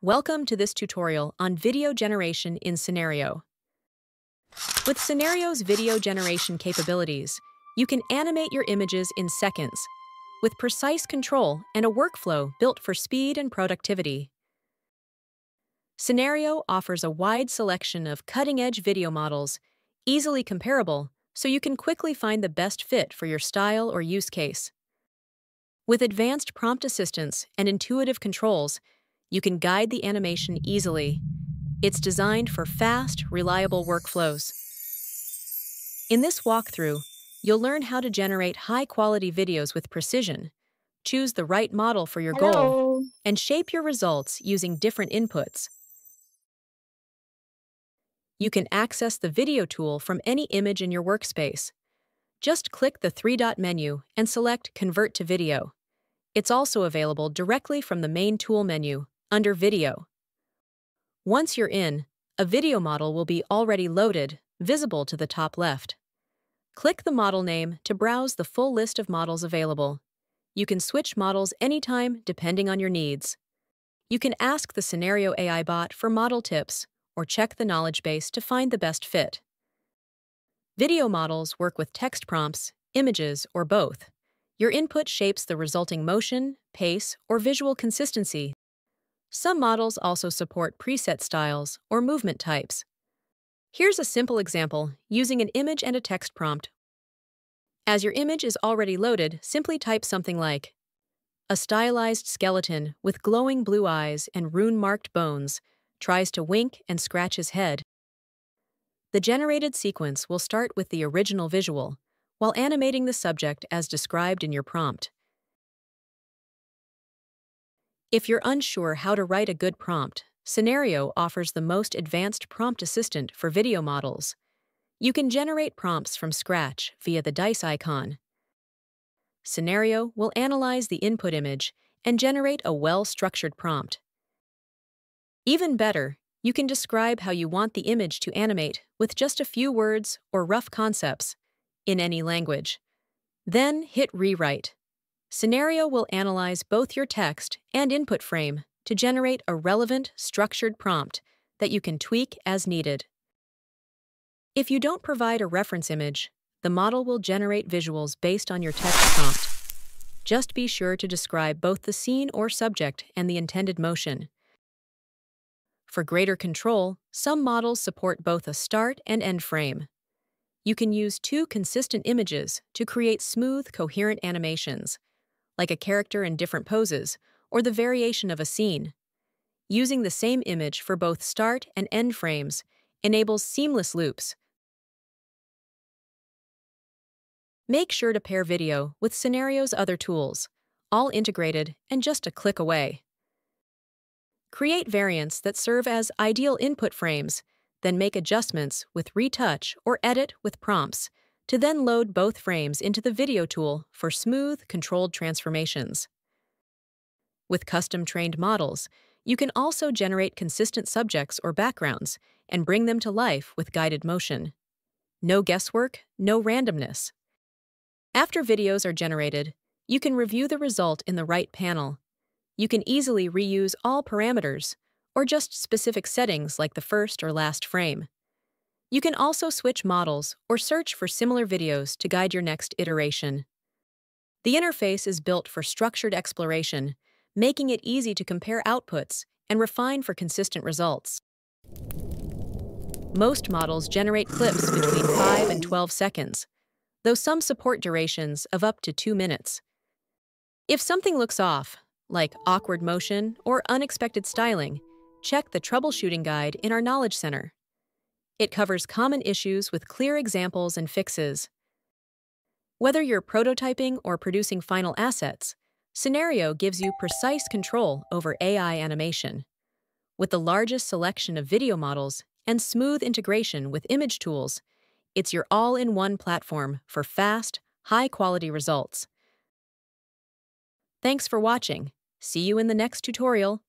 Welcome to this tutorial on video generation in Scenario. With Scenario's video generation capabilities, you can animate your images in seconds, with precise control and a workflow built for speed and productivity. Scenario offers a wide selection of cutting-edge video models, easily comparable, so you can quickly find the best fit for your style or use case. With advanced prompt assistance and intuitive controls, you can guide the animation easily. It's designed for fast, reliable workflows. In this walkthrough, you'll learn how to generate high-quality videos with precision, choose the right model for your Hello. goal, and shape your results using different inputs. You can access the video tool from any image in your workspace. Just click the three-dot menu and select Convert to Video. It's also available directly from the main tool menu under Video. Once you're in, a video model will be already loaded, visible to the top left. Click the model name to browse the full list of models available. You can switch models anytime depending on your needs. You can ask the Scenario AI bot for model tips or check the knowledge base to find the best fit. Video models work with text prompts, images, or both. Your input shapes the resulting motion, pace, or visual consistency some models also support preset styles or movement types. Here's a simple example using an image and a text prompt. As your image is already loaded, simply type something like, A stylized skeleton with glowing blue eyes and rune-marked bones tries to wink and scratch his head. The generated sequence will start with the original visual, while animating the subject as described in your prompt. If you're unsure how to write a good prompt, Scenario offers the most advanced prompt assistant for video models. You can generate prompts from scratch via the dice icon. Scenario will analyze the input image and generate a well-structured prompt. Even better, you can describe how you want the image to animate with just a few words or rough concepts in any language. Then hit Rewrite. Scenario will analyze both your text and input frame to generate a relevant, structured prompt that you can tweak as needed. If you don't provide a reference image, the model will generate visuals based on your text prompt. Just be sure to describe both the scene or subject and the intended motion. For greater control, some models support both a start and end frame. You can use two consistent images to create smooth, coherent animations, like a character in different poses, or the variation of a scene. Using the same image for both start and end frames enables seamless loops. Make sure to pair video with Scenario's other tools, all integrated and just a click away. Create variants that serve as ideal input frames, then make adjustments with Retouch or Edit with prompts to then load both frames into the video tool for smooth, controlled transformations. With custom-trained models, you can also generate consistent subjects or backgrounds and bring them to life with guided motion. No guesswork, no randomness. After videos are generated, you can review the result in the right panel. You can easily reuse all parameters, or just specific settings like the first or last frame. You can also switch models or search for similar videos to guide your next iteration. The interface is built for structured exploration, making it easy to compare outputs and refine for consistent results. Most models generate clips between 5 and 12 seconds, though some support durations of up to 2 minutes. If something looks off, like awkward motion or unexpected styling, check the troubleshooting guide in our Knowledge Center. It covers common issues with clear examples and fixes. Whether you're prototyping or producing final assets, Scenario gives you precise control over AI animation. With the largest selection of video models and smooth integration with image tools, it's your all-in-one platform for fast, high-quality results. Thanks for watching. See you in the next tutorial.